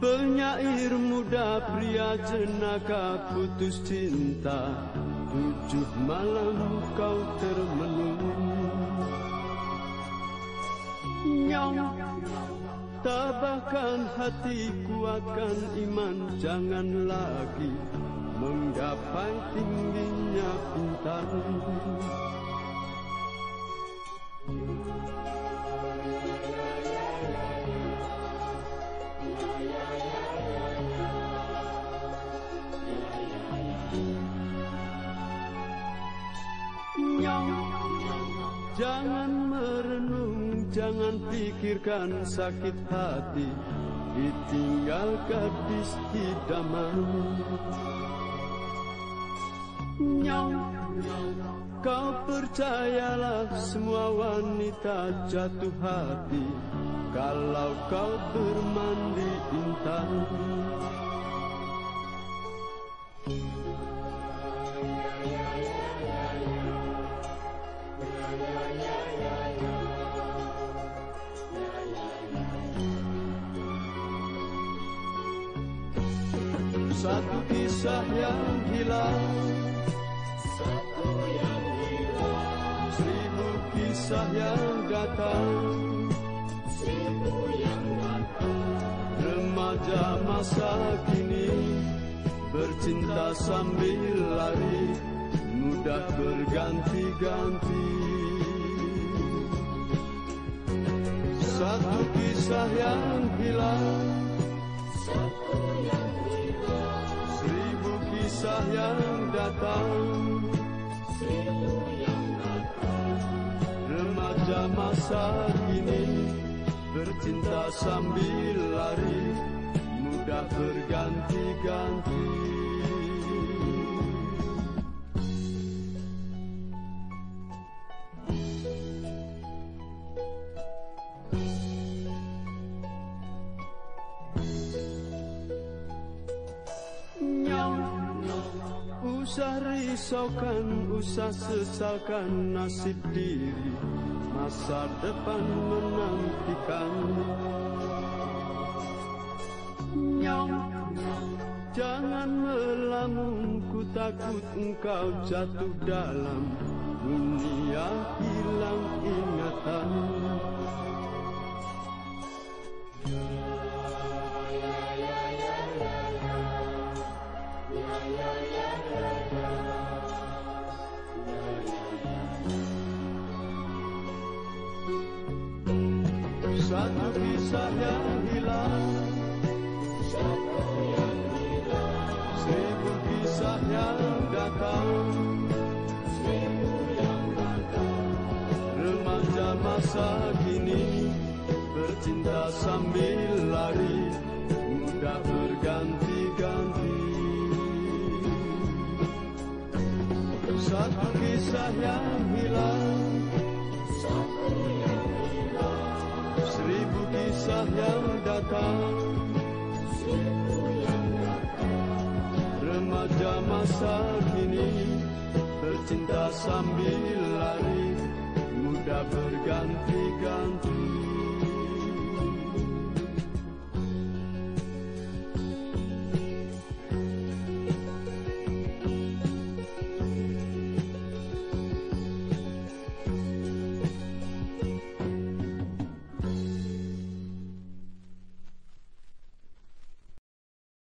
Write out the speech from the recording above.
Syair muda pria jenaka putus cinta. Tujuh malam kau termenung. Nyong Tabahkan hatiku akan iman. Jangan lagi menggapai tingginya bintang Jangan merenung, jangan pikirkan sakit hati. Ditinggal gadis idaman. Nyong, kau percayalah semua wanita jatuh hati. Kalau kau bermandi intan Satu kisah yang hilang. Satu yang hilang. Seribu kisah yang datang Seribu yang datang Remaja masa kini Bercinta sambil lari Mudah berganti-ganti. Satu kisah yang hilang. Satu yang hilang Seribu kisah yang datang Seribu yang datang. Remaja masa kini Bercinta sambil lari Mudah berganti-ganti Usah risaukan, usah sesalkan nasib diri. Masa depan menantikan. Nyong Jangan melamun, ku takut engkau jatuh dalam Dunia hilang ingatan Satu kisah yang hilang. Seribu kisah yang datang Remaja masa kini Bercinta sambil lari Mudah berganti-ganti. Satu kisah yang hilang Satu yang hilang Seribu kisah yang datang. Seribu yang datang Remaja masa kini Bercinta sambil lari Mudah berganti-ganti